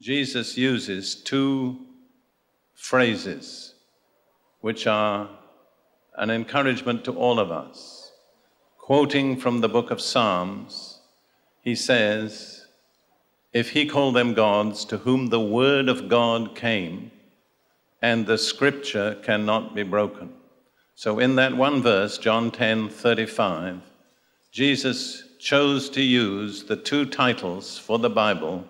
Jesus uses two phrases which are an encouragement to all of us. Quoting from the book of Psalms, he says, If he called them gods to whom the word of God came, and the scripture cannot be broken. So, in that one verse, John 10 35, Jesus chose to use the two titles for the Bible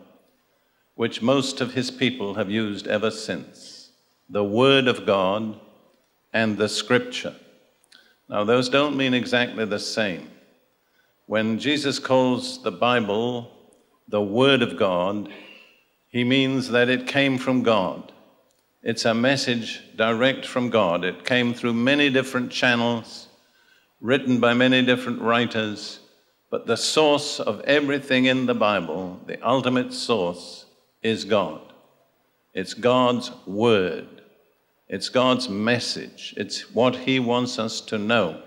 which most of his people have used ever since the Word of God and the Scripture. Now, those don't mean exactly the same. When Jesus calls the Bible the Word of God, he means that it came from God. It's a message direct from God. It came through many different channels, written by many different writers, but the source of everything in the Bible, the ultimate source, is God. It's God's Word. It's God's message. It's what He wants us to know.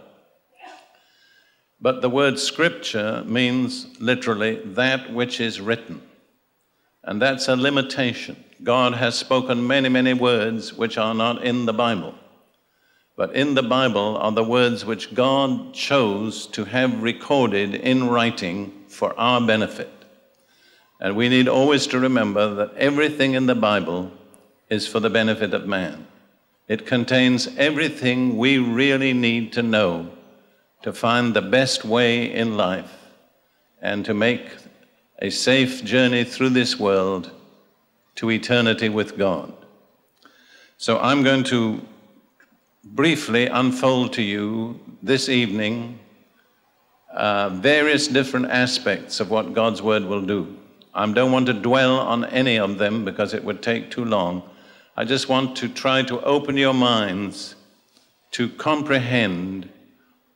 But the word Scripture means literally that which is written. And that's a limitation. God has spoken many, many words which are not in the Bible. But in the Bible are the words which God chose to have recorded in writing for our benefit. And we need always to remember that everything in the Bible is for the benefit of man. It contains everything we really need to know to find the best way in life and to make a safe journey through this world to eternity with God. So I'm going to briefly unfold to you this evening uh, various different aspects of what God's Word will do. I don't want to dwell on any of them because it would take too long. I just want to try to open your minds to comprehend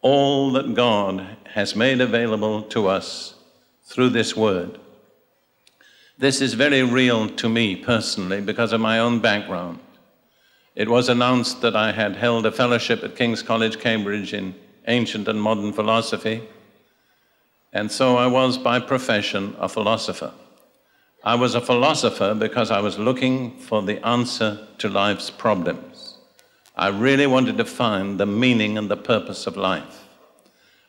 all that God has made available to us through this word. This is very real to me personally because of my own background. It was announced that I had held a fellowship at King's College, Cambridge in ancient and modern philosophy, and so I was by profession a philosopher. I was a philosopher because I was looking for the answer to life's problems. I really wanted to find the meaning and the purpose of life.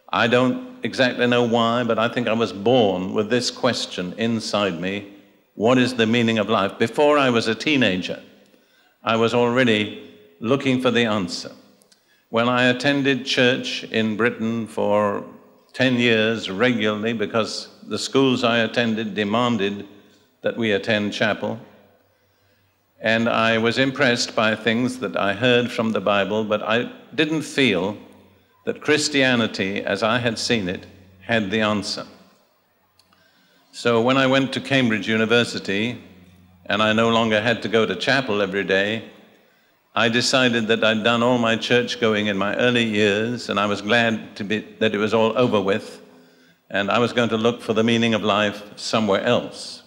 I don't exactly know why, but I think I was born with this question inside me what is the meaning of life? Before I was a teenager, I was already looking for the answer. When I attended church in Britain for 10 years regularly because the schools I attended demanded that we attend chapel, and I was impressed by things that I heard from the Bible, but I didn't feel that Christianity, as I had seen it, had the answer. So when I went to Cambridge University, and I no longer had to go to chapel every day, I decided that I'd done all my church going in my early years, and I was glad to be, that it was all over with, and I was going to look for the meaning of life somewhere else.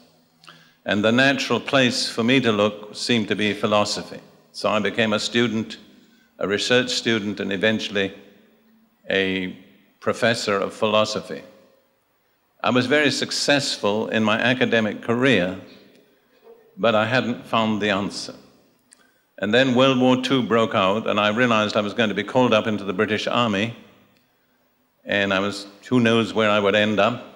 And the natural place for me to look seemed to be philosophy. So I became a student, a research student, and eventually a professor of philosophy. I was very successful in my academic career, but I hadn't found the answer. And then World War II broke out, and I realized I was going to be called up into the British Army, and I was, who knows where I would end up.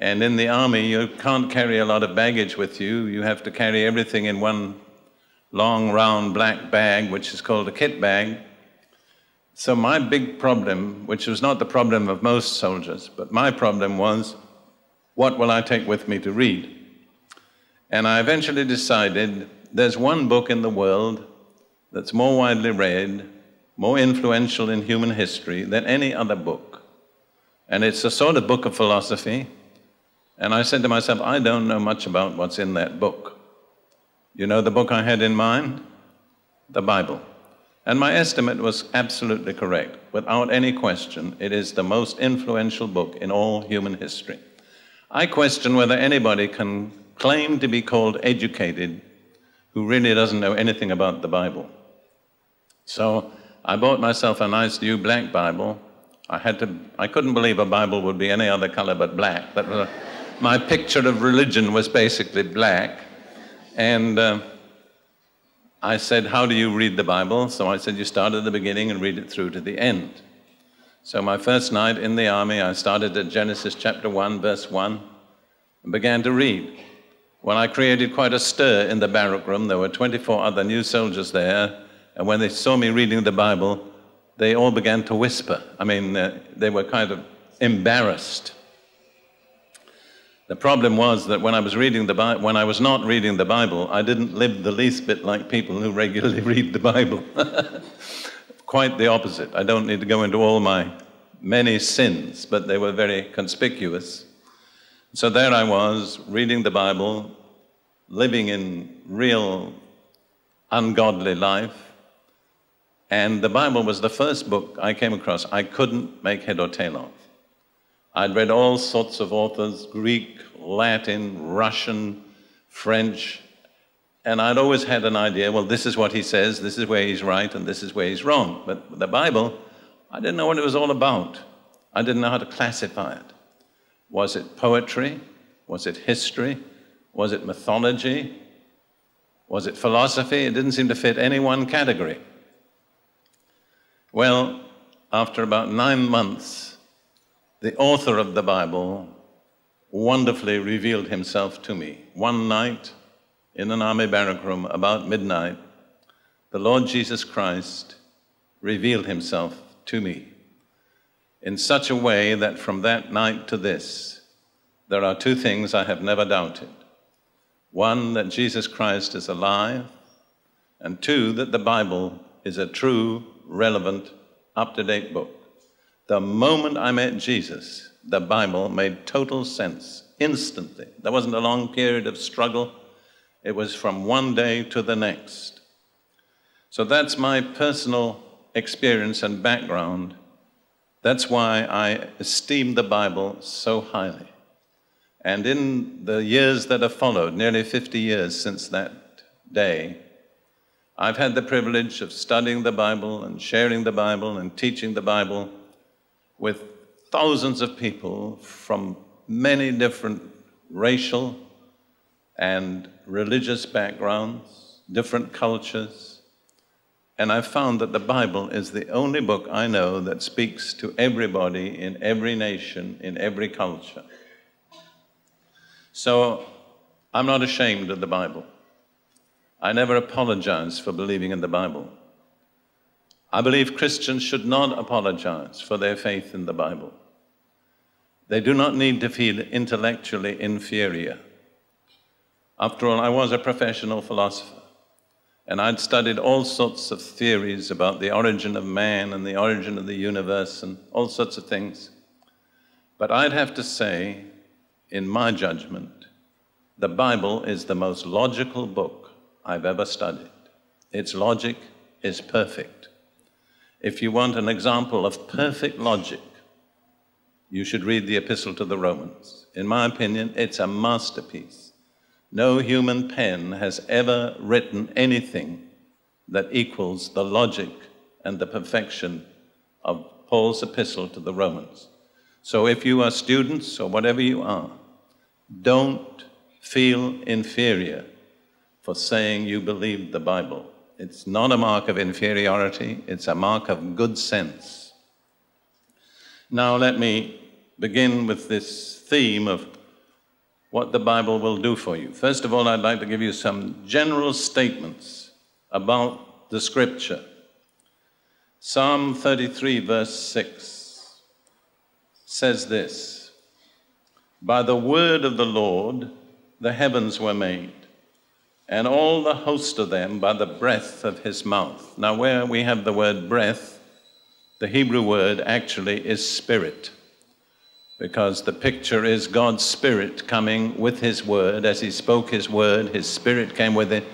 And in the army, you can't carry a lot of baggage with you. You have to carry everything in one long, round black bag, which is called a kit bag. So, my big problem, which was not the problem of most soldiers, but my problem was what will I take with me to read? And I eventually decided there's one book in the world that's more widely read, more influential in human history than any other book. And it's a sort of book of philosophy. And I said to myself, I don't know much about what's in that book. You know the book I had in mind? The Bible. And my estimate was absolutely correct. Without any question, it is the most influential book in all human history. I question whether anybody can claim to be called educated who really doesn't know anything about the Bible. So I bought myself a nice new black Bible. I had to, I couldn't believe a Bible would be any other color but black. That was a, my picture of religion was basically black. And uh, I said, How do you read the Bible? So I said, You start at the beginning and read it through to the end. So my first night in the army, I started at Genesis chapter 1, verse 1, and began to read. When I created quite a stir in the barrack room, there were 24 other new soldiers there, and when they saw me reading the Bible, they all began to whisper. I mean, uh, they were kind of embarrassed. The problem was that when I was reading the when I was not reading the Bible, I didn't live the least bit like people who regularly read the Bible. Quite the opposite. I don't need to go into all my many sins, but they were very conspicuous. So there I was, reading the Bible, living in real ungodly life. And the Bible was the first book I came across I couldn't make head or tail of. I'd read all sorts of authors Greek, Latin, Russian, French, and I'd always had an idea well, this is what he says, this is where he's right, and this is where he's wrong. But the Bible, I didn't know what it was all about. I didn't know how to classify it. Was it poetry? Was it history? Was it mythology? Was it philosophy? It didn't seem to fit any one category. Well, after about nine months, the author of the Bible wonderfully revealed himself to me. One night in an army barrack room about midnight, the Lord Jesus Christ revealed himself to me in such a way that from that night to this, there are two things I have never doubted. One, that Jesus Christ is alive, and two, that the Bible is a true, relevant, up to date book. The moment I met Jesus, the Bible made total sense instantly. There wasn't a long period of struggle, it was from one day to the next. So that's my personal experience and background. That's why I esteem the Bible so highly. And in the years that have followed, nearly 50 years since that day, I've had the privilege of studying the Bible and sharing the Bible and teaching the Bible with thousands of people from many different racial and religious backgrounds, different cultures. And I found that the Bible is the only book I know that speaks to everybody in every nation, in every culture. So I'm not ashamed of the Bible. I never apologize for believing in the Bible. I believe Christians should not apologize for their faith in the Bible. They do not need to feel intellectually inferior. After all, I was a professional philosopher, and I'd studied all sorts of theories about the origin of man and the origin of the universe and all sorts of things. But I'd have to say, in my judgment, the Bible is the most logical book I've ever studied. Its logic is perfect. If you want an example of perfect logic, you should read the Epistle to the Romans. In my opinion, it's a masterpiece. No human pen has ever written anything that equals the logic and the perfection of Paul's epistle to the Romans. So if you are students or whatever you are, don't feel inferior for saying you believe the Bible. It's not a mark of inferiority, it's a mark of good sense. Now, let me begin with this theme of what the Bible will do for you. First of all, I'd like to give you some general statements about the Scripture. Psalm 33, verse 6 says this By the word of the Lord the heavens were made and all the host of them by the breath of his mouth. Now, where we have the word breath, the Hebrew word actually is spirit, because the picture is God's spirit coming with his word. As he spoke his word, his spirit came with it,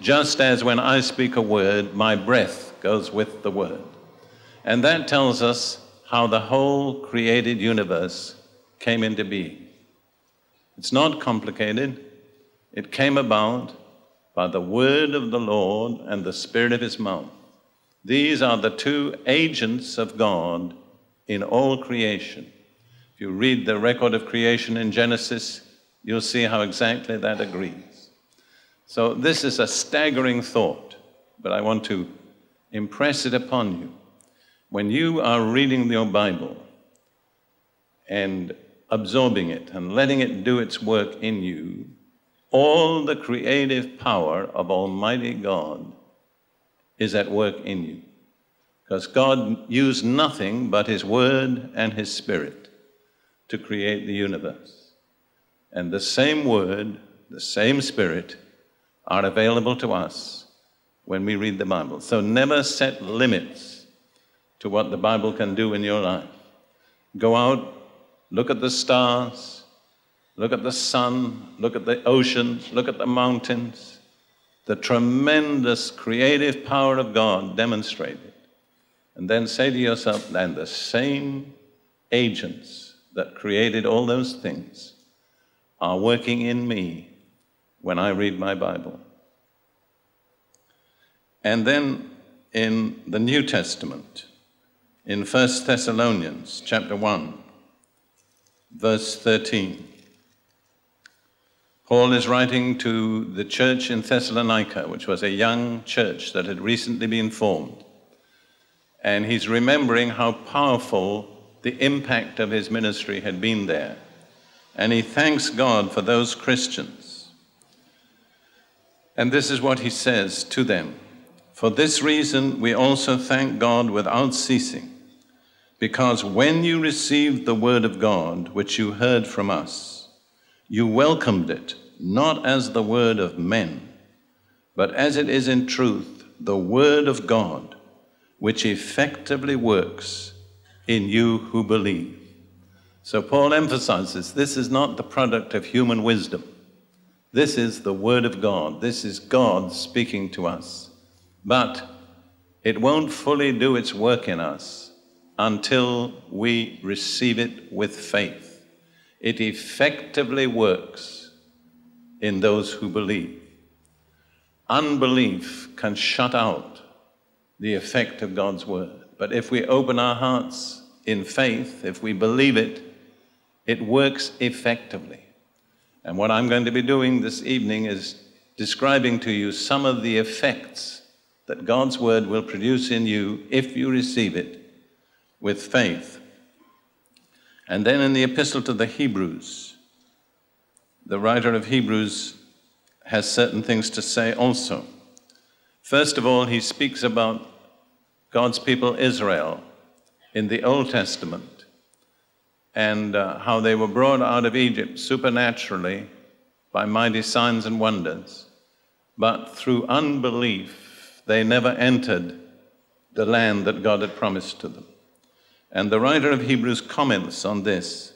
just as when I speak a word, my breath goes with the word. And that tells us how the whole created universe came into being. It's not complicated. It came about by the word of the Lord and the spirit of his mouth. These are the two agents of God in all creation. If you read the record of creation in Genesis, you'll see how exactly that agrees. So, this is a staggering thought, but I want to impress it upon you. When you are reading your Bible and absorbing it and letting it do its work in you, all the creative power of Almighty God is at work in you. Because God used nothing but His Word and His Spirit to create the universe. And the same Word, the same Spirit are available to us when we read the Bible. So never set limits to what the Bible can do in your life. Go out, look at the stars, look at the sun, look at the oceans, look at the mountains, the tremendous creative power of God demonstrated. And then say to yourself, then the same agents that created all those things are working in me when I read my Bible. And then in the New Testament, in 1 Thessalonians chapter 1, verse 13, Paul is writing to the church in Thessalonica, which was a young church that had recently been formed. And he's remembering how powerful the impact of his ministry had been there. And he thanks God for those Christians. And this is what he says to them For this reason, we also thank God without ceasing, because when you received the word of God, which you heard from us, you welcomed it, not as the word of men, but as it is in truth, the word of God, which effectively works in you who believe. So Paul emphasizes this is not the product of human wisdom. This is the Word of God. This is God speaking to us. But it won't fully do its work in us until we receive it with faith. It effectively works in those who believe. Unbelief can shut out the effect of God's Word. But if we open our hearts in faith, if we believe it, it works effectively. And what I'm going to be doing this evening is describing to you some of the effects that God's word will produce in you if you receive it with faith. And then in the epistle to the Hebrews, the writer of Hebrews has certain things to say also. First of all, he speaks about God's people Israel in the Old Testament and uh, how they were brought out of Egypt supernaturally by mighty signs and wonders, but through unbelief, they never entered the land that God had promised to them. And the writer of Hebrews comments on this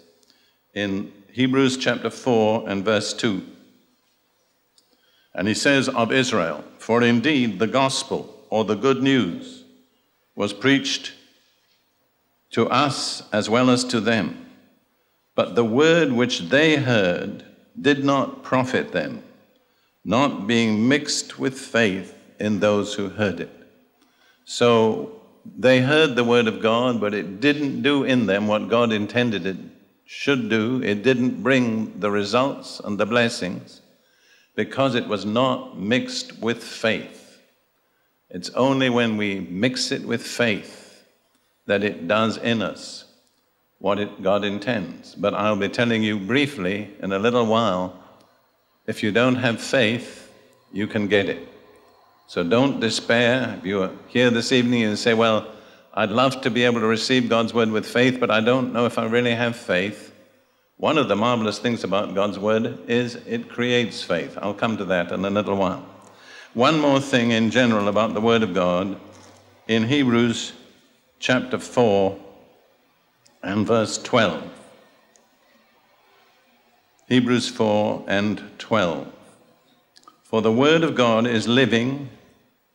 in Hebrews chapter 4 and verse 2. And he says of Israel, For indeed the gospel or the good news was preached to us as well as to them. But the word which they heard did not profit them, not being mixed with faith in those who heard it. So they heard the word of God, but it didn't do in them what God intended it should do. It didn't bring the results and the blessings because it was not mixed with faith. It's only when we mix it with faith that it does in us what it, God intends. But I'll be telling you briefly in a little while if you don't have faith, you can get it. So don't despair. If you're here this evening and say, Well, I'd love to be able to receive God's word with faith, but I don't know if I really have faith. One of the marvelous things about God's word is it creates faith. I'll come to that in a little while. One more thing in general about the word of God. In Hebrews chapter 4, and verse 12. Hebrews 4 and 12. For the word of God is living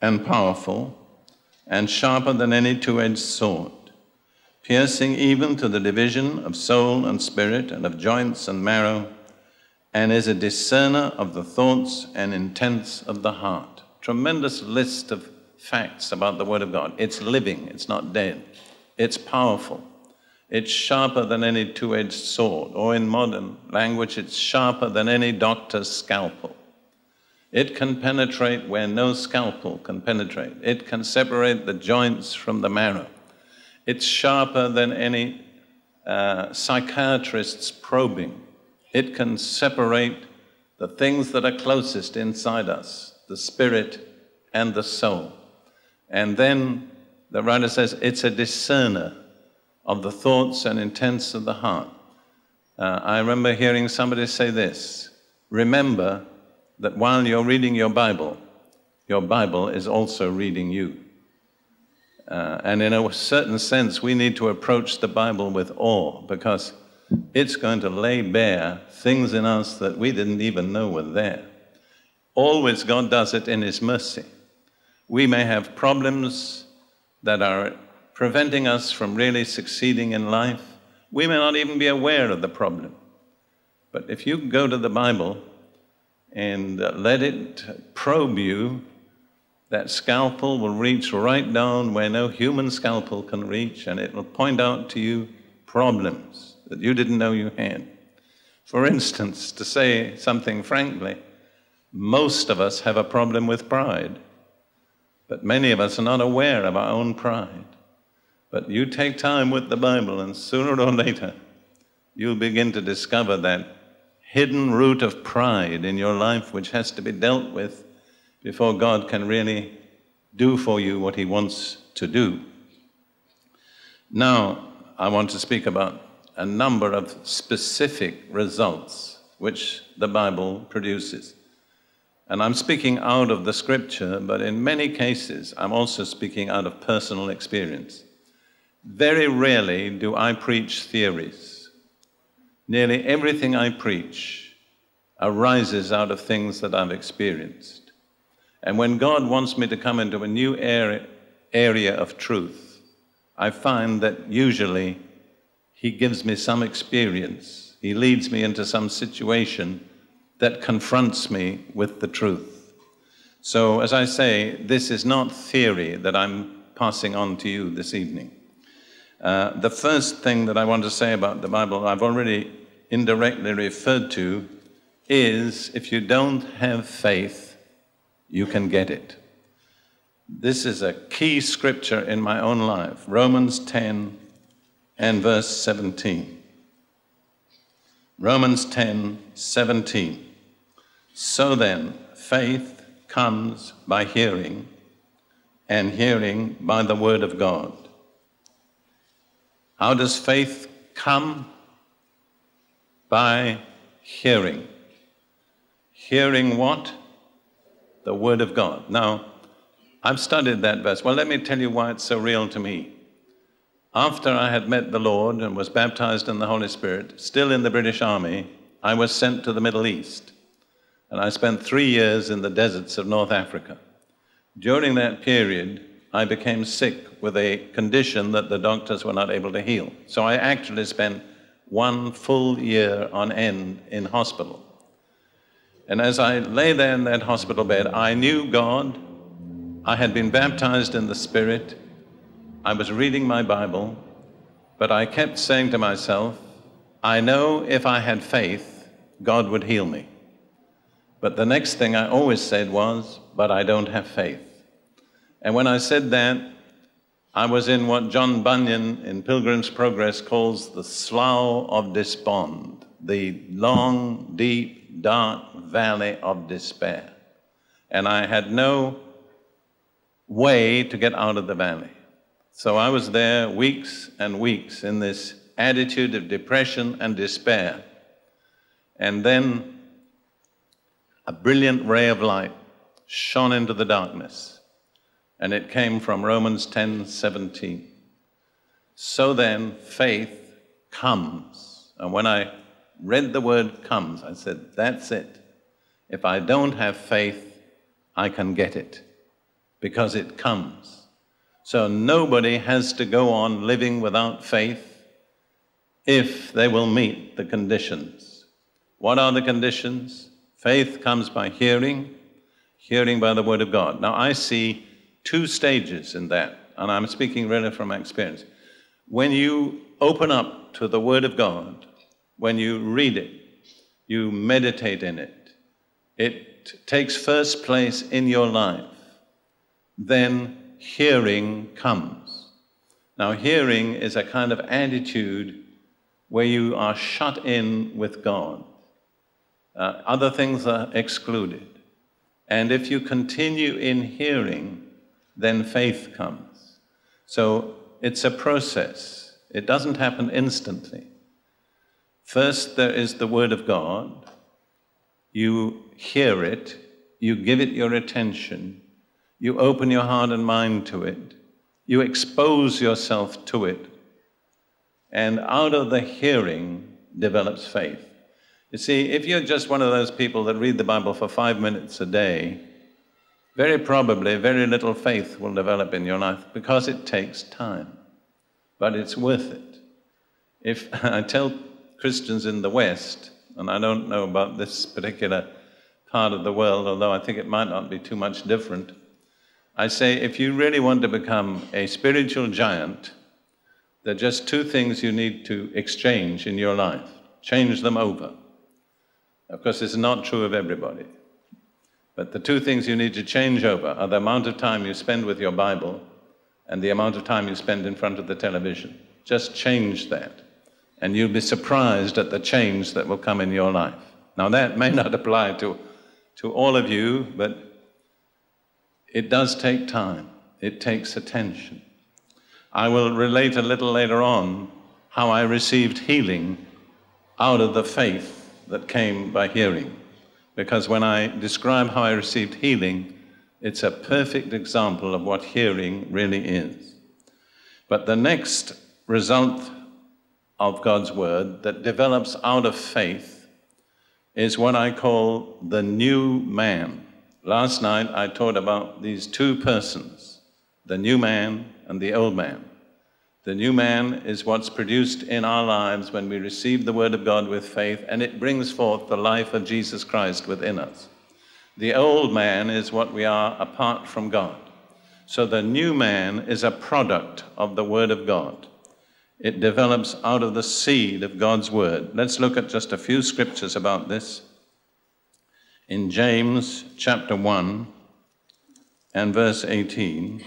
and powerful and sharper than any two edged sword, piercing even to the division of soul and spirit and of joints and marrow, and is a discerner of the thoughts and intents of the heart. Tremendous list of facts about the Word of God. It's living, it's not dead, it's powerful. It's sharper than any two edged sword, or in modern language, it's sharper than any doctor's scalpel. It can penetrate where no scalpel can penetrate. It can separate the joints from the marrow. It's sharper than any uh, psychiatrist's probing. It can separate the things that are closest inside us, the spirit and the soul. And then the writer says it's a discerner of the thoughts and intents of the heart. Uh, I remember hearing somebody say this Remember that while you're reading your Bible, your Bible is also reading you. Uh, and in a certain sense, we need to approach the Bible with awe because it's going to lay bare things in us that we didn't even know were there. Always, God does it in His mercy. We may have problems that are preventing us from really succeeding in life. We may not even be aware of the problem. But if you go to the Bible and let it probe you, that scalpel will reach right down where no human scalpel can reach, and it will point out to you problems that you didn't know you had. For instance, to say something frankly, most of us have a problem with pride, but many of us are not aware of our own pride. But you take time with the Bible, and sooner or later, you'll begin to discover that hidden root of pride in your life, which has to be dealt with before God can really do for you what He wants to do. Now, I want to speak about a number of specific results which the Bible produces. And I'm speaking out of the scripture, but in many cases, I'm also speaking out of personal experience. Very rarely do I preach theories. Nearly everything I preach arises out of things that I've experienced. And when God wants me to come into a new area, area of truth, I find that usually He gives me some experience. He leads me into some situation that confronts me with the truth. So, as I say, this is not theory that I'm passing on to you this evening. Uh, the first thing that I want to say about the Bible, I've already indirectly referred to, is if you don't have faith, you can get it. This is a key scripture in my own life Romans 10 and verse 17. Romans 10 17. So then, faith comes by hearing, and hearing by the word of God. How does faith come? By hearing. Hearing what? The Word of God. Now, I've studied that verse. Well, let me tell you why it's so real to me. After I had met the Lord and was baptized in the Holy Spirit, still in the British Army, I was sent to the Middle East. And I spent three years in the deserts of North Africa. During that period, I became sick with a condition that the doctors were not able to heal. So I actually spent one full year on end in hospital. And as I lay there in that hospital bed, I knew God. I had been baptized in the Spirit. I was reading my Bible. But I kept saying to myself, I know if I had faith, God would heal me. But the next thing I always said was, But I don't have faith. And when I said that, I was in what John Bunyan in Pilgrim's Progress calls the slough of despond, the long, deep, dark valley of despair. And I had no way to get out of the valley. So I was there weeks and weeks in this attitude of depression and despair. And then a brilliant ray of light shone into the darkness and it came from Romans 10 17. So then, faith comes. And when I read the word comes, I said, That's it. If I don't have faith, I can get it because it comes. So nobody has to go on living without faith if they will meet the conditions. What are the conditions? Faith comes by hearing, hearing by the Word of God. Now I see two stages in that, and I'm speaking really from experience. When you open up to the Word of God, when you read it, you meditate in it, it takes first place in your life, then hearing comes. Now, hearing is a kind of attitude where you are shut in with God. Uh, other things are excluded. And if you continue in hearing, then faith comes. So it's a process, it doesn't happen instantly. First, there is the Word of God. You hear it, you give it your attention, you open your heart and mind to it, you expose yourself to it, and out of the hearing develops faith. You see, if you're just one of those people that read the Bible for five minutes a day, very probably very little faith will develop in your life because it takes time. But it's worth it. If I tell Christians in the West, and I don't know about this particular part of the world, although I think it might not be too much different, I say if you really want to become a spiritual giant, there are just two things you need to exchange in your life. Change them over. Of course, it's not true of everybody. But the two things you need to change over are the amount of time you spend with your Bible and the amount of time you spend in front of the television. Just change that, and you'll be surprised at the change that will come in your life. Now, that may not apply to, to all of you, but it does take time, it takes attention. I will relate a little later on how I received healing out of the faith that came by hearing. Because when I describe how I received healing, it's a perfect example of what hearing really is. But the next result of God's word that develops out of faith is what I call the new man. Last night I taught about these two persons, the new man and the old man. The new man is what's produced in our lives when we receive the Word of God with faith, and it brings forth the life of Jesus Christ within us. The old man is what we are apart from God. So the new man is a product of the Word of God. It develops out of the seed of God's Word. Let's look at just a few scriptures about this. In James chapter 1 and verse 18.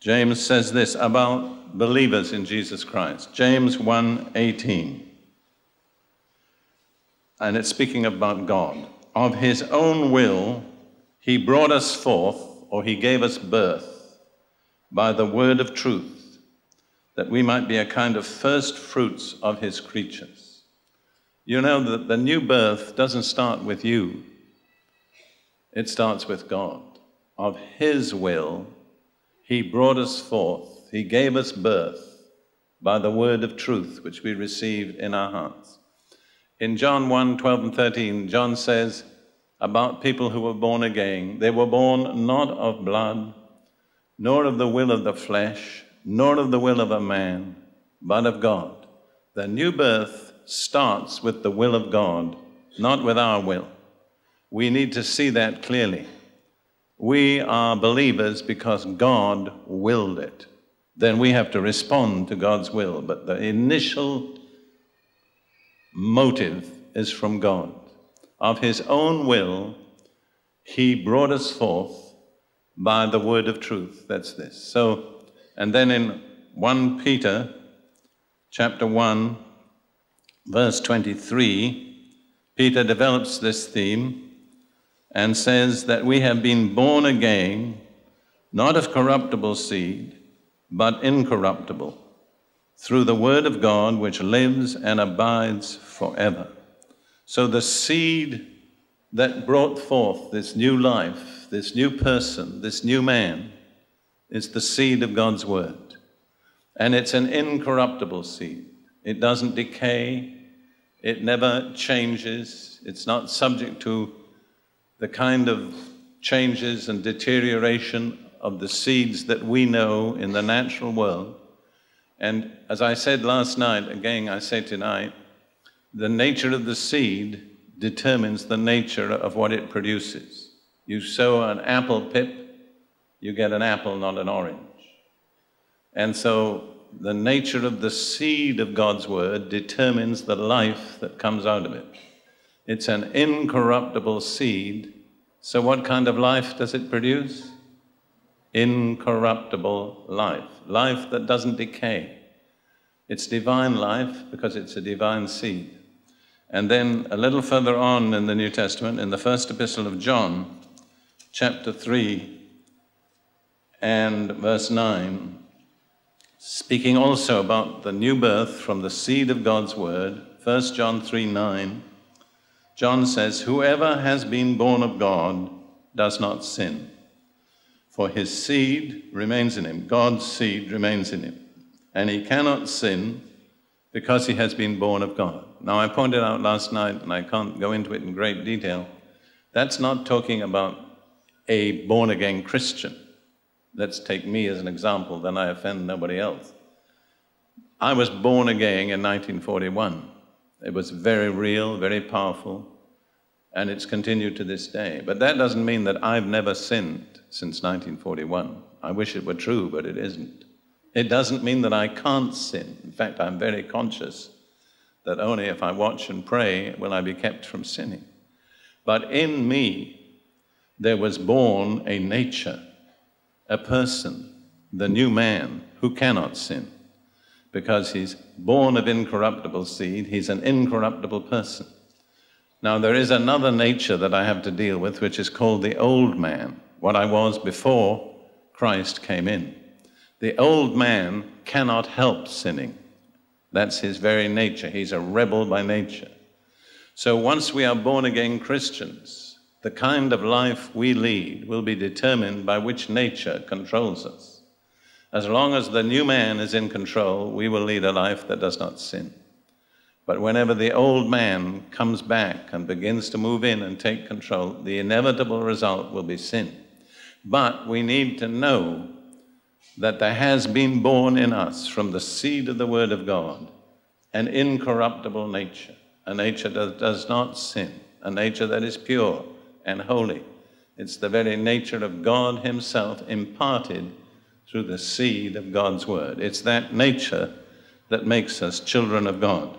James says this about believers in Jesus Christ. James 1:18. And it's speaking about God. Of his own will he brought us forth or he gave us birth by the word of truth that we might be a kind of first fruits of his creatures. You know that the new birth doesn't start with you. It starts with God. Of his will he brought us forth. He gave us birth by the word of truth which we received in our hearts. In John 1 12 and 13, John says about people who were born again, they were born not of blood, nor of the will of the flesh, nor of the will of a man, but of God. The new birth starts with the will of God, not with our will. We need to see that clearly. We are believers because God willed it. Then we have to respond to God's will. But the initial motive is from God. Of His own will, He brought us forth by the word of truth. That's this. So, and then in 1 Peter chapter 1, verse 23, Peter develops this theme and says that we have been born again, not of corruptible seed, but incorruptible, through the Word of God which lives and abides forever. So the seed that brought forth this new life, this new person, this new man, is the seed of God's Word. And it's an incorruptible seed. It doesn't decay, it never changes, it's not subject to the kind of changes and deterioration of the seeds that we know in the natural world. And as I said last night, again I say tonight, the nature of the seed determines the nature of what it produces. You sow an apple pip, you get an apple, not an orange. And so the nature of the seed of God's word determines the life that comes out of it. It's an incorruptible seed. So, what kind of life does it produce? Incorruptible life, life that doesn't decay. It's divine life because it's a divine seed. And then a little further on in the New Testament, in the first epistle of John, chapter 3 and verse 9, speaking also about the new birth from the seed of God's word, 1 John 3 9, John says, Whoever has been born of God does not sin, for his seed remains in him. God's seed remains in him. And he cannot sin because he has been born of God. Now, I pointed out last night, and I can't go into it in great detail, that's not talking about a born again Christian. Let's take me as an example, then I offend nobody else. I was born again in 1941. It was very real, very powerful, and it's continued to this day. But that doesn't mean that I've never sinned since 1941. I wish it were true, but it isn't. It doesn't mean that I can't sin. In fact, I'm very conscious that only if I watch and pray will I be kept from sinning. But in me, there was born a nature, a person, the new man who cannot sin because he's born of incorruptible seed, he's an incorruptible person. Now, there is another nature that I have to deal with, which is called the old man, what I was before Christ came in. The old man cannot help sinning. That's his very nature. He's a rebel by nature. So once we are born again Christians, the kind of life we lead will be determined by which nature controls us. As long as the new man is in control, we will lead a life that does not sin. But whenever the old man comes back and begins to move in and take control, the inevitable result will be sin. But we need to know that there has been born in us from the seed of the Word of God an incorruptible nature, a nature that does not sin, a nature that is pure and holy. It's the very nature of God Himself imparted through the seed of God's word. It's that nature that makes us children of God.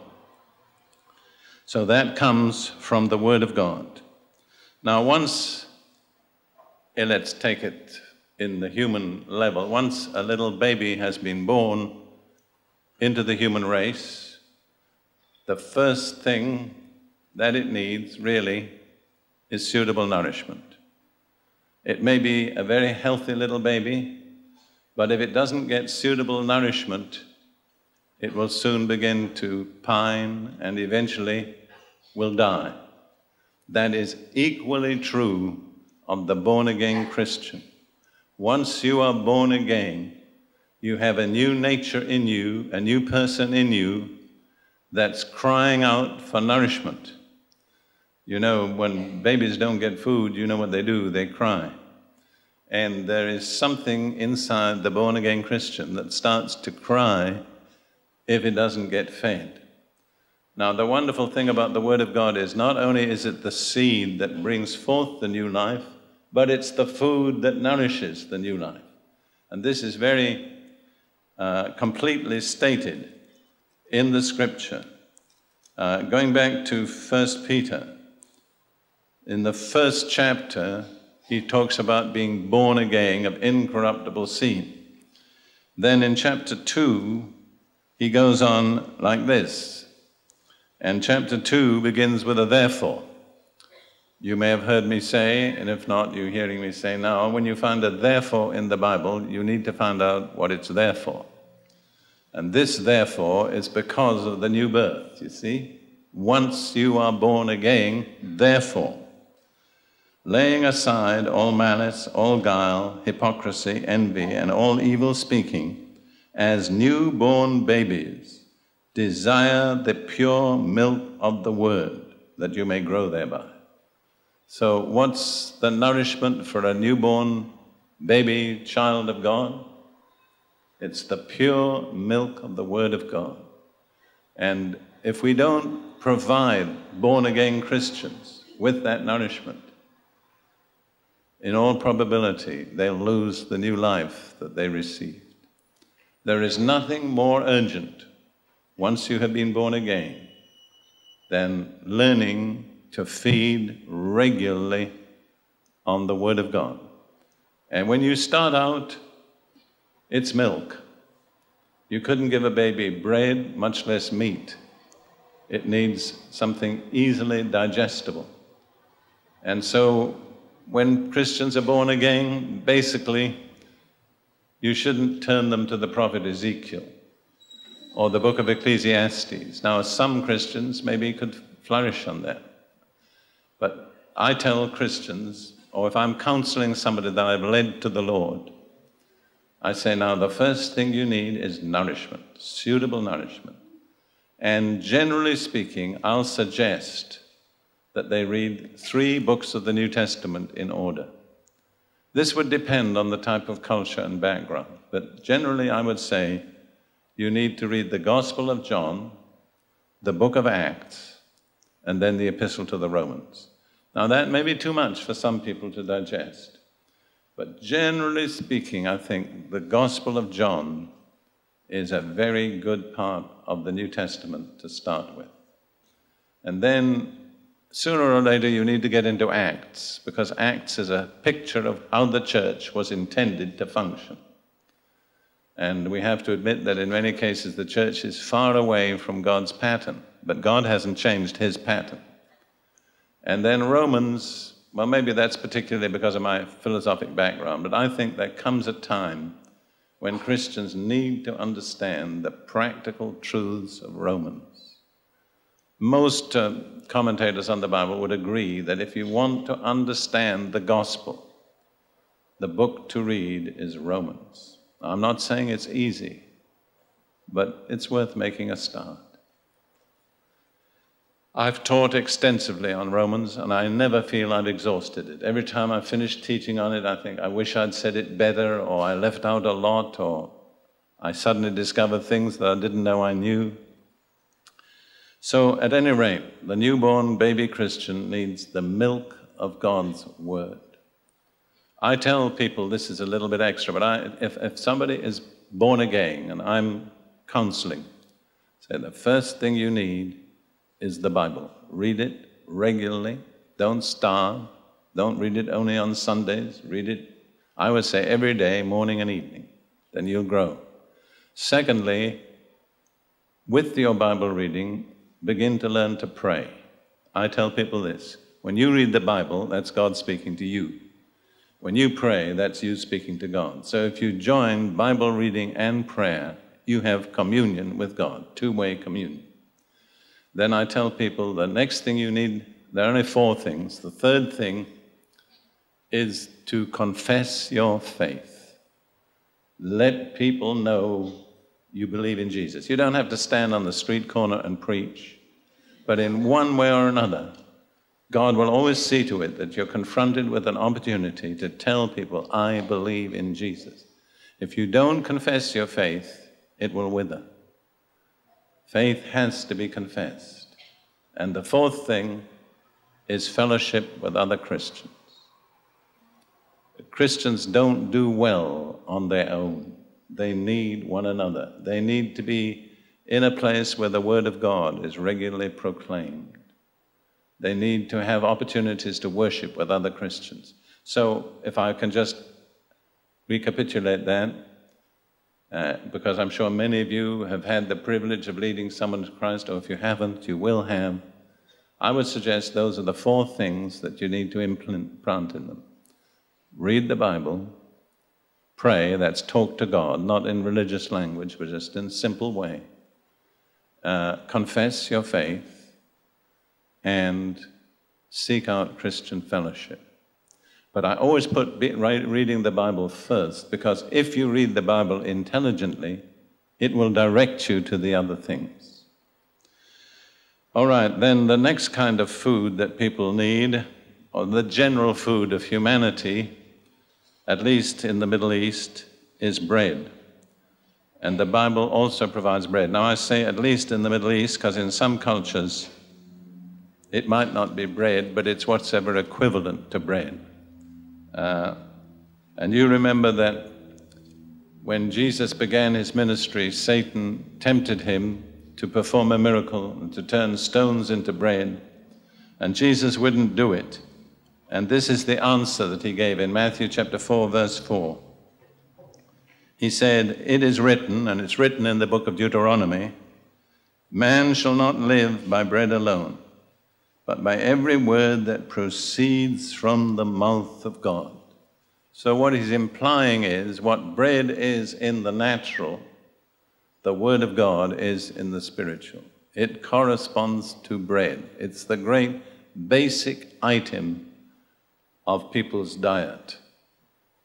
So that comes from the word of God. Now, once, eh, let's take it in the human level, once a little baby has been born into the human race, the first thing that it needs really is suitable nourishment. It may be a very healthy little baby, but if it doesn't get suitable nourishment, it will soon begin to pine and eventually will die. That is equally true of the born again Christian. Once you are born again, you have a new nature in you, a new person in you that's crying out for nourishment. You know, when babies don't get food, you know what they do? They cry. And there is something inside the born again Christian that starts to cry if it doesn't get fed. Now, the wonderful thing about the Word of God is not only is it the seed that brings forth the new life, but it's the food that nourishes the new life. And this is very uh, completely stated in the scripture. Uh, going back to 1 Peter, in the first chapter, he talks about being born again of incorruptible seed. Then in chapter 2, he goes on like this. And chapter 2 begins with a therefore. You may have heard me say, and if not, you're hearing me say now, when you find a therefore in the Bible, you need to find out what it's there for. And this, therefore, is because of the new birth, you see? Once you are born again, therefore laying aside all malice, all guile, hypocrisy, envy, and all evil speaking, as newborn babies, desire the pure milk of the word, that you may grow thereby. So, what's the nourishment for a newborn baby child of God? It's the pure milk of the Word of God. And if we don't provide born again Christians with that nourishment, in all probability, they'll lose the new life that they received. There is nothing more urgent once you have been born again than learning to feed regularly on the Word of God. And when you start out, it's milk. You couldn't give a baby bread, much less meat. It needs something easily digestible. And so, when Christians are born again, basically, you shouldn't turn them to the prophet Ezekiel or the book of Ecclesiastes. Now, some Christians maybe could flourish on that. But I tell Christians, or if I'm counseling somebody that I've led to the Lord, I say, now the first thing you need is nourishment, suitable nourishment. And generally speaking, I'll suggest that they read three books of the New Testament in order. This would depend on the type of culture and background, but generally I would say you need to read the Gospel of John, the book of Acts, and then the Epistle to the Romans. Now, that may be too much for some people to digest, but generally speaking, I think the Gospel of John is a very good part of the New Testament to start with. And then sooner or later you need to get into Acts, because Acts is a picture of how the church was intended to function. And we have to admit that in many cases the church is far away from God's pattern, but God hasn't changed his pattern. And then Romans, well, maybe that's particularly because of my philosophic background, but I think there comes a time when Christians need to understand the practical truths of Romans. Most uh, commentators on the Bible would agree that if you want to understand the gospel, the book to read is Romans. I'm not saying it's easy, but it's worth making a start. I've taught extensively on Romans, and I never feel I've exhausted it. Every time I finish teaching on it, I think, I wish I'd said it better, or I left out a lot, or I suddenly discovered things that I didn't know I knew. So, at any rate, the newborn baby Christian needs the milk of God's Word. I tell people this is a little bit extra, but I, if, if somebody is born again and I'm counseling, say the first thing you need is the Bible. Read it regularly. Don't starve. Don't read it only on Sundays. Read it, I would say, every day, morning and evening. Then you'll grow. Secondly, with your Bible reading, begin to learn to pray. I tell people this when you read the Bible, that's God speaking to you. When you pray, that's you speaking to God. So if you join Bible reading and prayer, you have communion with God, two way communion. Then I tell people the next thing you need, there are only four things. The third thing is to confess your faith. Let people know you believe in Jesus. You don't have to stand on the street corner and preach, but in one way or another, God will always see to it that you're confronted with an opportunity to tell people, I believe in Jesus. If you don't confess your faith, it will wither. Faith has to be confessed. And the fourth thing is fellowship with other Christians. Christians don't do well on their own. They need one another. They need to be in a place where the Word of God is regularly proclaimed. They need to have opportunities to worship with other Christians. So, if I can just recapitulate that, uh, because I'm sure many of you have had the privilege of leading someone to Christ, or if you haven't, you will have. I would suggest those are the four things that you need to implant in them read the Bible, pray, that's talk to God, not in religious language, but just in simple way. Uh, confess your faith, and seek out Christian fellowship. But I always put reading the Bible first because if you read the Bible intelligently, it will direct you to the other things. All right, then the next kind of food that people need, or the general food of humanity, at least in the Middle East, is bread. And the Bible also provides bread. Now, I say at least in the Middle East because in some cultures, it might not be bread, but it's whatsoever equivalent to bread. Uh, and you remember that when Jesus began his ministry, Satan tempted him to perform a miracle and to turn stones into bread. And Jesus wouldn't do it. And this is the answer that he gave in Matthew chapter 4, verse 4. He said, It is written, and it's written in the book of Deuteronomy man shall not live by bread alone, but by every word that proceeds from the mouth of God. So, what he's implying is what bread is in the natural, the Word of God is in the spiritual. It corresponds to bread. It's the great basic item of people's diet.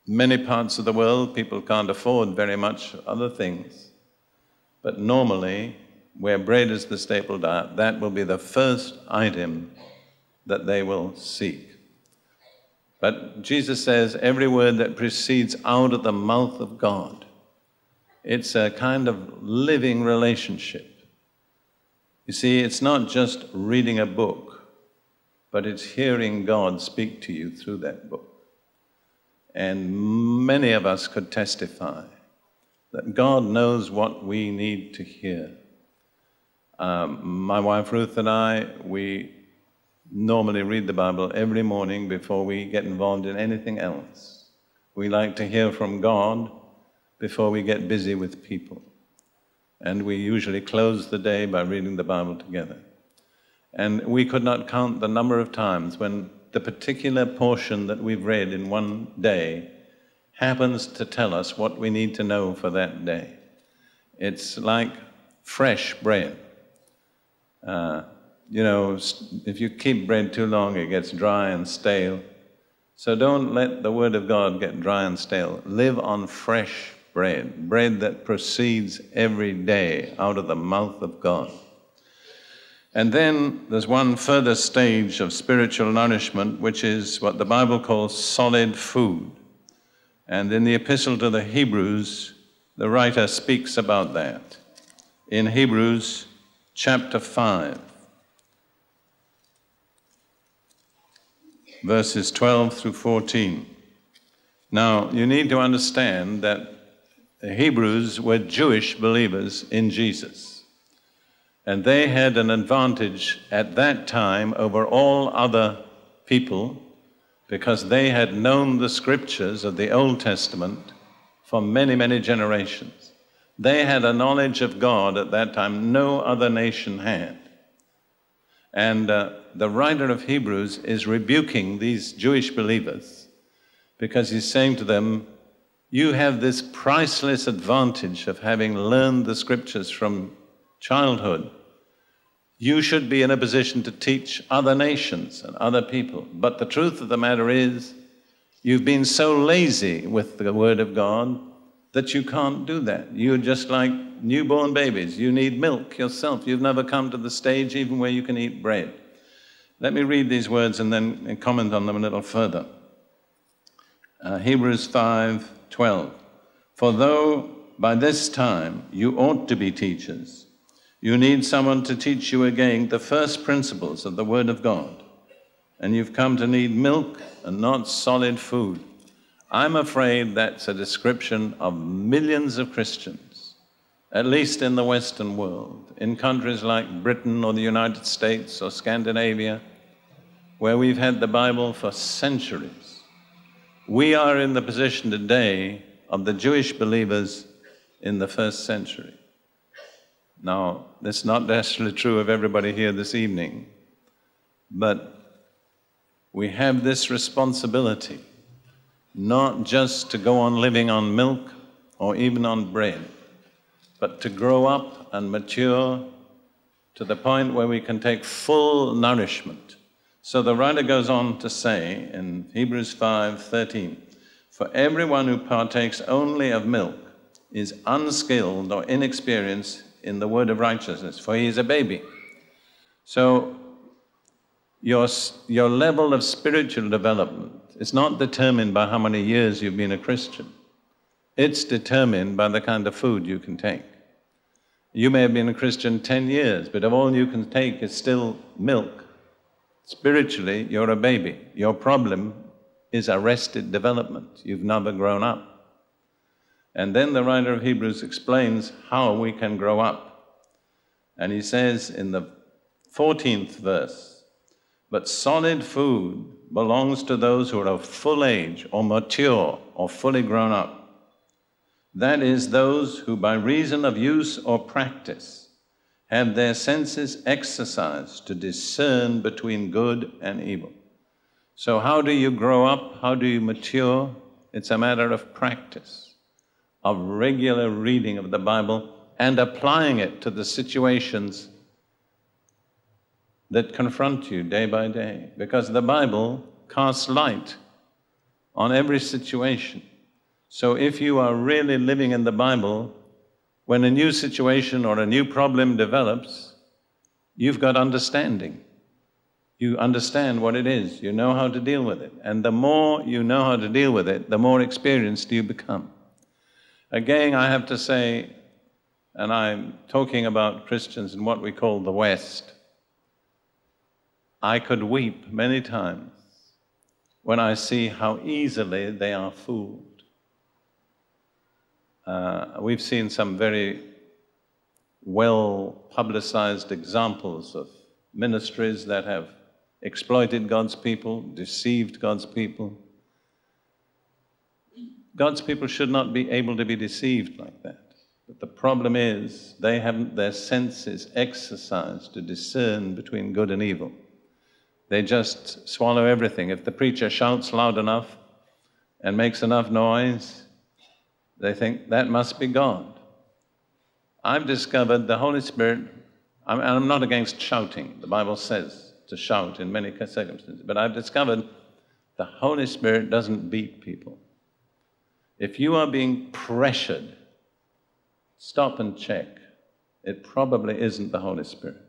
Many parts of the world, people can't afford very much other things. But normally, where bread is the staple diet, that will be the first item that they will seek. But Jesus says every word that proceeds out of the mouth of God, it's a kind of living relationship. You see, it's not just reading a book, but it's hearing God speak to you through that book. And many of us could testify that God knows what we need to hear. Um, my wife Ruth and I, we normally read the Bible every morning before we get involved in anything else. We like to hear from God before we get busy with people. And we usually close the day by reading the Bible together. And we could not count the number of times when the particular portion that we've read in one day happens to tell us what we need to know for that day. It's like fresh bread. Uh, you know, if you keep bread too long, it gets dry and stale. So don't let the Word of God get dry and stale. Live on fresh bread, bread that proceeds every day out of the mouth of God. And then there's one further stage of spiritual nourishment, which is what the Bible calls solid food. And in the Epistle to the Hebrews, the writer speaks about that. In Hebrews chapter 5, verses 12 through 14. Now, you need to understand that the Hebrews were Jewish believers in Jesus. And they had an advantage at that time over all other people because they had known the scriptures of the Old Testament for many, many generations. They had a knowledge of God at that time no other nation had. And uh, the writer of Hebrews is rebuking these Jewish believers because he's saying to them, You have this priceless advantage of having learned the scriptures from childhood. You should be in a position to teach other nations and other people. But the truth of the matter is, you've been so lazy with the Word of God that you can't do that. You're just like newborn babies. You need milk yourself. You've never come to the stage even where you can eat bread. Let me read these words and then comment on them a little further. Uh, Hebrews 5 12. For though by this time you ought to be teachers, you need someone to teach you again the first principles of the Word of God. And you've come to need milk and not solid food. I'm afraid that's a description of millions of Christians, at least in the Western world, in countries like Britain or the United States or Scandinavia, where we've had the Bible for centuries. We are in the position today of the Jewish believers in the first century. Now, that's not necessarily true of everybody here this evening, but we have this responsibility not just to go on living on milk or even on bread, but to grow up and mature to the point where we can take full nourishment. So the writer goes on to say in Hebrews 5:13, "For everyone who partakes only of milk is unskilled or inexperienced in the word of righteousness, for he is a baby." So your, your level of spiritual development is not determined by how many years you've been a Christian. It's determined by the kind of food you can take. You may have been a Christian 10 years, but if all you can take is still milk, spiritually, you're a baby. Your problem is arrested development. You've never grown up. And then the writer of Hebrews explains how we can grow up. And he says in the 14th verse, But solid food belongs to those who are of full age or mature or fully grown up. That is, those who, by reason of use or practice, have their senses exercised to discern between good and evil. So, how do you grow up? How do you mature? It's a matter of practice, of regular reading of the Bible and applying it to the situations that confront you day by day. Because the Bible casts light on every situation. So if you are really living in the Bible, when a new situation or a new problem develops, you've got understanding. You understand what it is, you know how to deal with it. And the more you know how to deal with it, the more experienced you become. Again, I have to say, and I'm talking about Christians in what we call the West, I could weep many times when I see how easily they are fooled. Uh, we've seen some very well publicized examples of ministries that have exploited God's people, deceived God's people. God's people should not be able to be deceived like that. But the problem is they haven't their senses exercised to discern between good and evil. They just swallow everything. If the preacher shouts loud enough and makes enough noise, they think that must be God. I've discovered the Holy Spirit, I'm, I'm not against shouting. The Bible says to shout in many circumstances, but I've discovered the Holy Spirit doesn't beat people. If you are being pressured, stop and check. It probably isn't the Holy Spirit.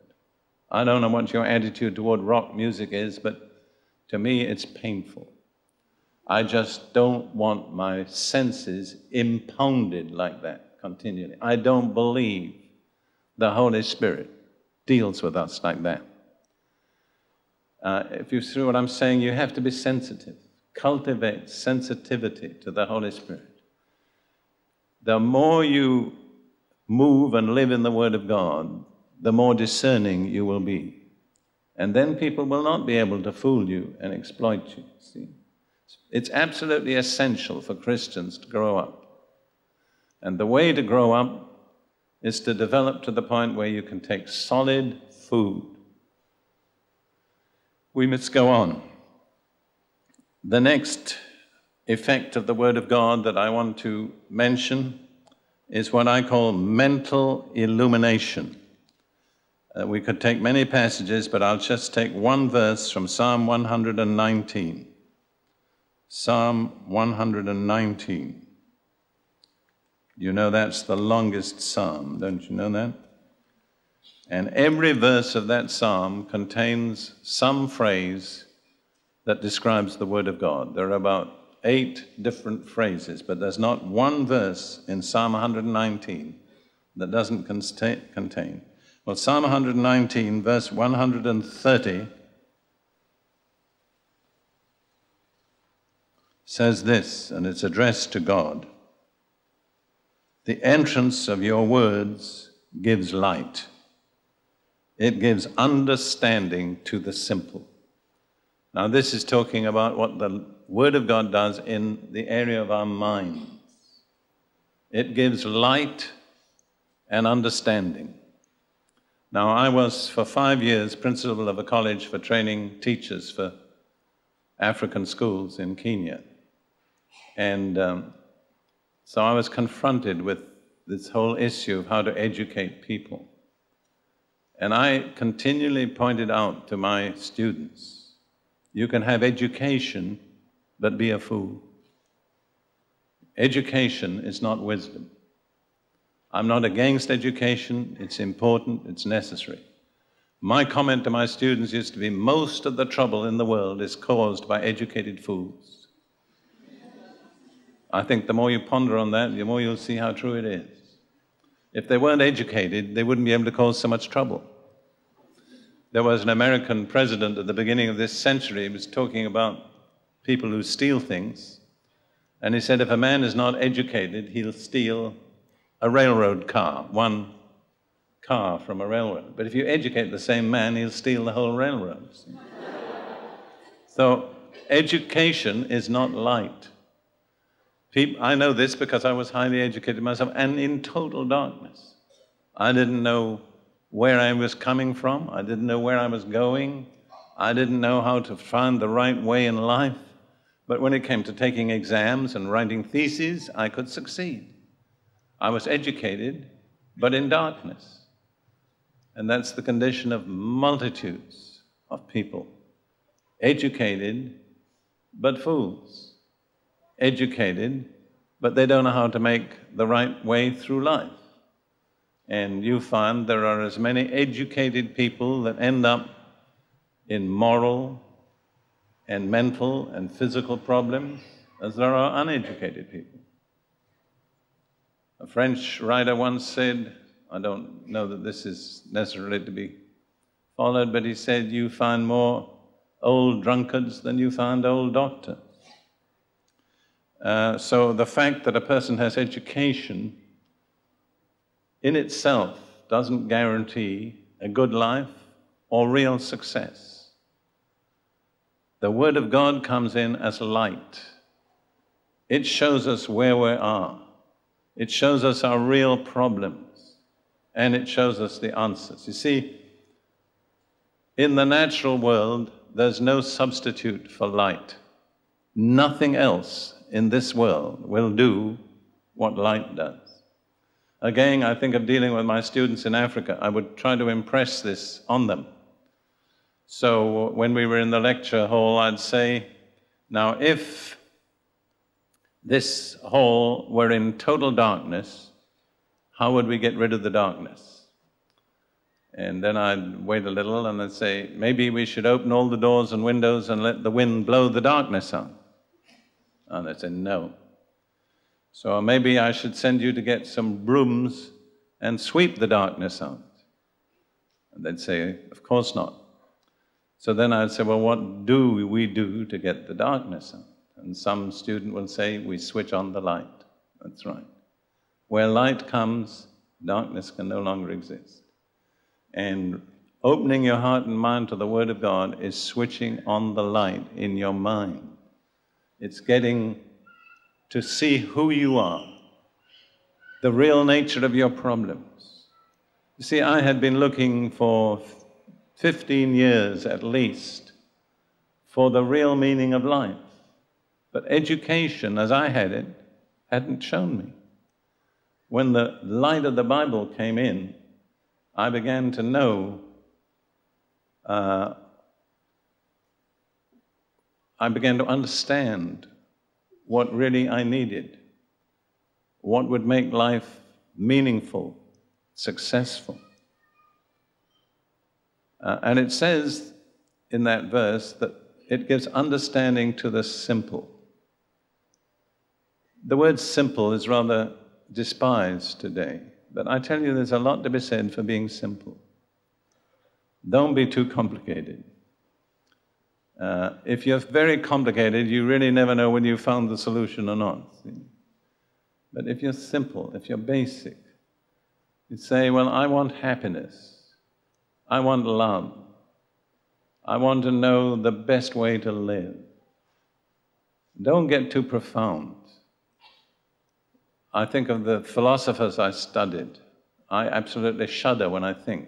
I don't know what your attitude toward rock music is, but to me it's painful. I just don't want my senses impounded like that continually. I don't believe the Holy Spirit deals with us like that. Uh, if you see what I'm saying, you have to be sensitive. Cultivate sensitivity to the Holy Spirit. The more you move and live in the Word of God, the more discerning you will be. And then people will not be able to fool you and exploit you. See? It's absolutely essential for Christians to grow up. And the way to grow up is to develop to the point where you can take solid food. We must go on. The next effect of the Word of God that I want to mention is what I call mental illumination. Uh, we could take many passages, but I'll just take one verse from Psalm 119. Psalm 119. You know that's the longest psalm, don't you know that? And every verse of that psalm contains some phrase that describes the Word of God. There are about eight different phrases, but there's not one verse in Psalm 119 that doesn't contain. Well, Psalm 119, verse 130 says this, and it's addressed to God The entrance of your words gives light, it gives understanding to the simple. Now, this is talking about what the Word of God does in the area of our minds. It gives light and understanding. Now, I was for five years principal of a college for training teachers for African schools in Kenya. And um, so I was confronted with this whole issue of how to educate people. And I continually pointed out to my students you can have education, but be a fool. Education is not wisdom. I'm not against education, it's important, it's necessary. My comment to my students used to be most of the trouble in the world is caused by educated fools. I think the more you ponder on that, the more you'll see how true it is. If they weren't educated, they wouldn't be able to cause so much trouble. There was an American president at the beginning of this century who was talking about people who steal things. And he said, if a man is not educated, he'll steal a railroad car, one car from a railroad. But if you educate the same man, he'll steal the whole railroad. So, education is not light. People, I know this because I was highly educated myself and in total darkness. I didn't know where I was coming from, I didn't know where I was going, I didn't know how to find the right way in life. But when it came to taking exams and writing theses, I could succeed. I was educated, but in darkness. And that's the condition of multitudes of people. Educated, but fools. Educated, but they don't know how to make the right way through life. And you find there are as many educated people that end up in moral and mental and physical problems as there are uneducated people. A French writer once said, I don't know that this is necessarily to be followed, but he said, You find more old drunkards than you find old doctors. Uh, so the fact that a person has education in itself doesn't guarantee a good life or real success. The Word of God comes in as light. It shows us where we are. It shows us our real problems and it shows us the answers. You see, in the natural world, there's no substitute for light. Nothing else in this world will do what light does. Again, I think of dealing with my students in Africa, I would try to impress this on them. So when we were in the lecture hall, I'd say, now if this hall were in total darkness, how would we get rid of the darkness? And then I'd wait a little and I'd say, maybe we should open all the doors and windows and let the wind blow the darkness out. And they'd say, no. So maybe I should send you to get some brooms and sweep the darkness out. And they'd say, of course not. So then I'd say, well, what do we do to get the darkness out? And some student will say, we switch on the light. That's right. Where light comes, darkness can no longer exist. And opening your heart and mind to the Word of God is switching on the light in your mind. It's getting to see who you are, the real nature of your problems. You see, I had been looking for 15 years at least for the real meaning of life. But education, as I had it, hadn't shown me when the light of the Bible came in, I began to know, uh, I began to understand what really I needed, what would make life meaningful, successful. Uh, and it says in that verse that it gives understanding to the simple. The word simple is rather despised today. But I tell you, there's a lot to be said for being simple. Don't be too complicated. Uh, if you're very complicated, you really never know whether you found the solution or not. See? But if you're simple, if you're basic, you say, Well, I want happiness, I want love, I want to know the best way to live. Don't get too profound. I think of the philosophers I studied. I absolutely shudder when I think.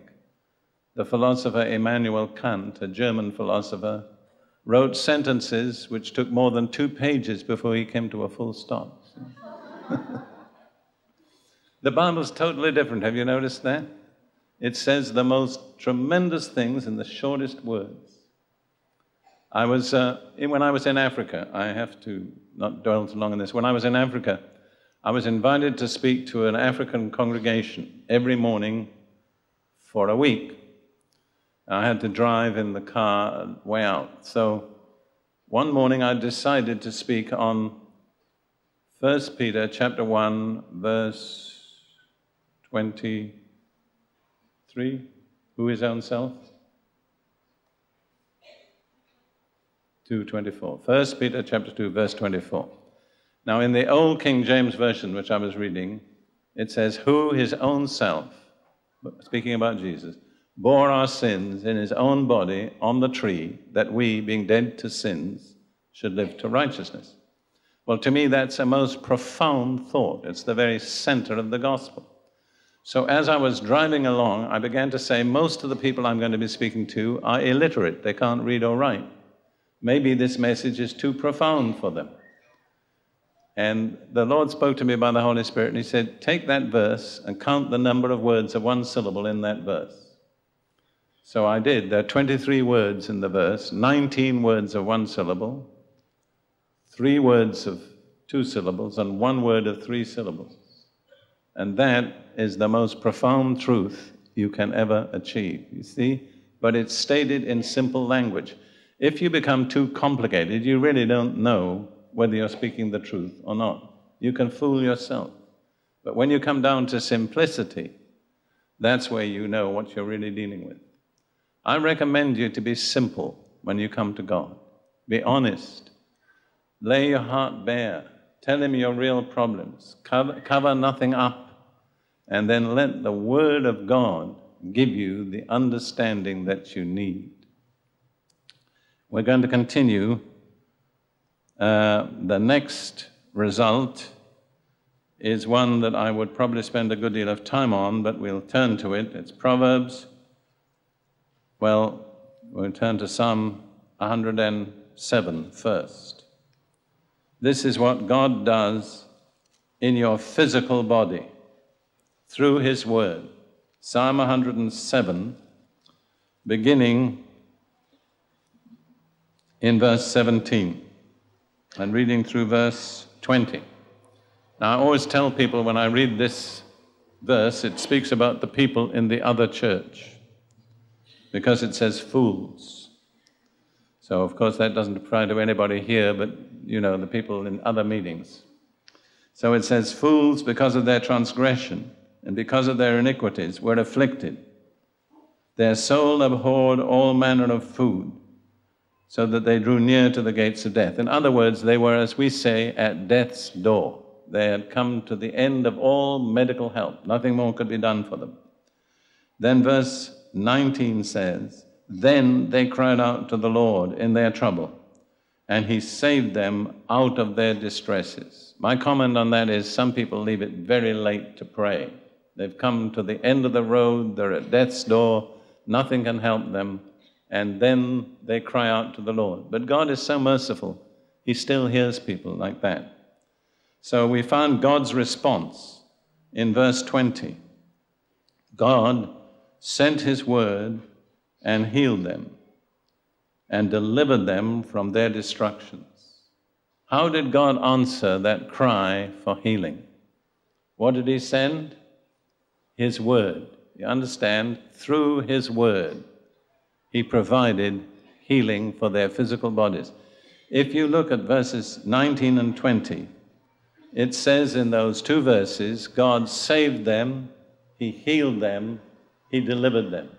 The philosopher Immanuel Kant, a German philosopher, wrote sentences which took more than two pages before he came to a full stop. the Bible's totally different. Have you noticed that? It says the most tremendous things in the shortest words. I was, uh, when I was in Africa, I have to not dwell too long on this. When I was in Africa, I was invited to speak to an African congregation every morning for a week. I had to drive in the car way out. So one morning I decided to speak on 1 Peter chapter 1 verse 23 who is his own self 224 1 Peter chapter 2 verse 24 now, in the Old King James Version, which I was reading, it says, Who his own self, speaking about Jesus, bore our sins in his own body on the tree, that we, being dead to sins, should live to righteousness. Well, to me, that's a most profound thought. It's the very center of the gospel. So, as I was driving along, I began to say, most of the people I'm going to be speaking to are illiterate. They can't read or write. Maybe this message is too profound for them. And the Lord spoke to me by the Holy Spirit, and He said, Take that verse and count the number of words of one syllable in that verse. So I did. There are 23 words in the verse, 19 words of one syllable, three words of two syllables, and one word of three syllables. And that is the most profound truth you can ever achieve, you see? But it's stated in simple language. If you become too complicated, you really don't know whether you're speaking the truth or not. You can fool yourself. But when you come down to simplicity, that's where you know what you're really dealing with. I recommend you to be simple when you come to God. Be honest. Lay your heart bare. Tell Him your real problems. Cover, cover nothing up. And then let the Word of God give you the understanding that you need. We're going to continue uh, the next result is one that I would probably spend a good deal of time on, but we'll turn to it. It's Proverbs. Well, we'll turn to Psalm 107 first. This is what God does in your physical body through His Word. Psalm 107, beginning in verse 17 and reading through verse 20. Now, I always tell people when I read this verse, it speaks about the people in the other church because it says fools. So, of course, that doesn't apply to anybody here, but you know, the people in other meetings. So it says, Fools, because of their transgression and because of their iniquities, were afflicted. Their soul abhorred all manner of food so that they drew near to the gates of death. In other words, they were, as we say, at death's door. They had come to the end of all medical help. Nothing more could be done for them. Then verse 19 says, Then they cried out to the Lord in their trouble, and he saved them out of their distresses. My comment on that is some people leave it very late to pray. They've come to the end of the road, they're at death's door, nothing can help them and then they cry out to the Lord. But God is so merciful, He still hears people like that. So we find God's response in verse 20. God sent His word and healed them and delivered them from their destructions. How did God answer that cry for healing? What did He send? His word. You understand? Through His word. He provided healing for their physical bodies. If you look at verses 19 and 20, it says in those two verses God saved them, He healed them, He delivered them.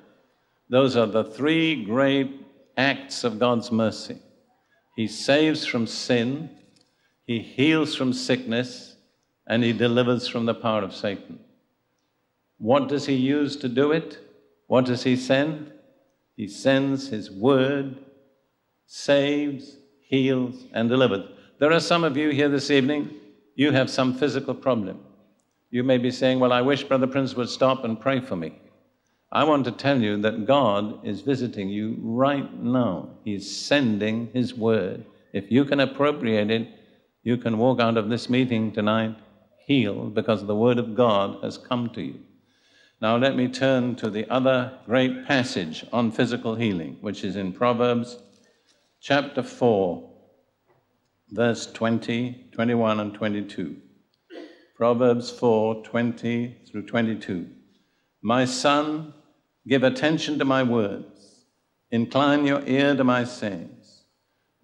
Those are the three great acts of God's mercy. He saves from sin, He heals from sickness, and He delivers from the power of Satan. What does He use to do it? What does He send? He sends His word, saves, heals, and delivers. There are some of you here this evening, you have some physical problem. You may be saying, Well, I wish Brother Prince would stop and pray for me. I want to tell you that God is visiting you right now. He's sending His word. If you can appropriate it, you can walk out of this meeting tonight healed because the word of God has come to you. Now, let me turn to the other great passage on physical healing, which is in Proverbs chapter 4, verse 20, 21, and 22. Proverbs 4, 20 through 22. My son, give attention to my words, incline your ear to my sayings.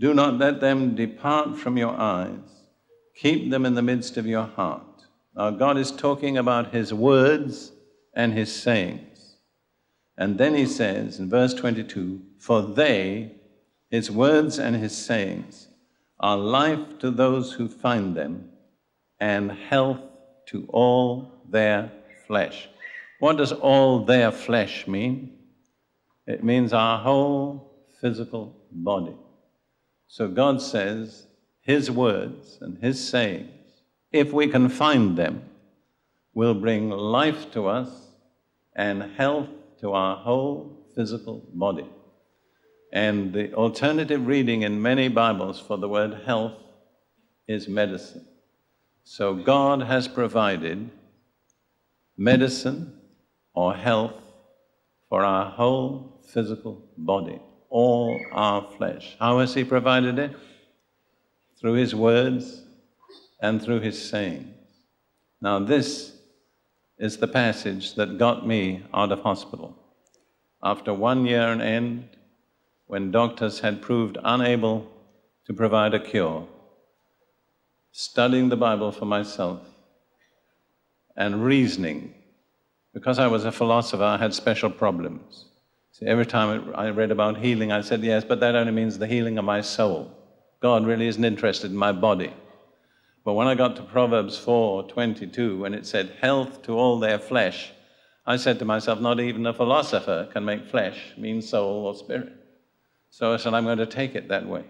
Do not let them depart from your eyes, keep them in the midst of your heart. Now, God is talking about his words and his sayings. And then he says in verse 22 For they, his words and his sayings, are life to those who find them and health to all their flesh. What does all their flesh mean? It means our whole physical body. So God says His words and His sayings, if we can find them, will bring life to us and health to our whole physical body. And the alternative reading in many Bibles for the word health is medicine. So God has provided medicine or health for our whole physical body, all our flesh. How has He provided it? Through His words and through His sayings. Now, this is the passage that got me out of hospital. After one year and end, when doctors had proved unable to provide a cure, studying the Bible for myself and reasoning, because I was a philosopher, I had special problems. See, every time I read about healing, I said, yes, but that only means the healing of my soul. God really isn't interested in my body. But when I got to Proverbs 4 22, when it said, health to all their flesh, I said to myself, not even a philosopher can make flesh mean soul or spirit. So I said, I'm going to take it that way.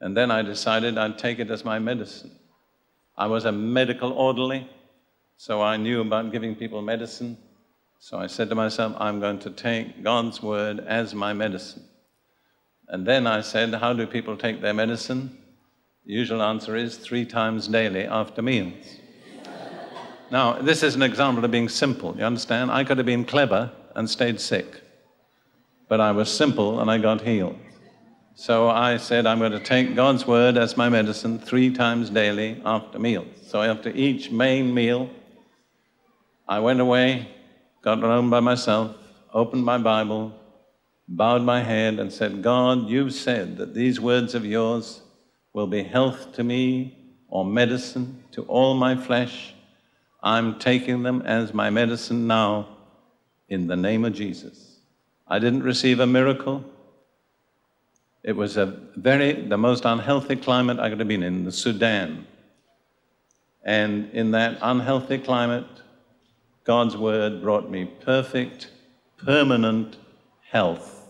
And then I decided I'd take it as my medicine. I was a medical orderly, so I knew about giving people medicine. So I said to myself, I'm going to take God's word as my medicine. And then I said, How do people take their medicine? The usual answer is three times daily after meals. now, this is an example of being simple, you understand? I could have been clever and stayed sick, but I was simple and I got healed. So I said, I'm going to take God's word as my medicine three times daily after meals. So after each main meal, I went away, got home by myself, opened my Bible, bowed my head, and said, God, you've said that these words of yours will be health to me or medicine to all my flesh. I'm taking them as my medicine now in the name of Jesus. I didn't receive a miracle. It was a very, the most unhealthy climate I could have been in, the Sudan. And in that unhealthy climate, God's word brought me perfect, permanent health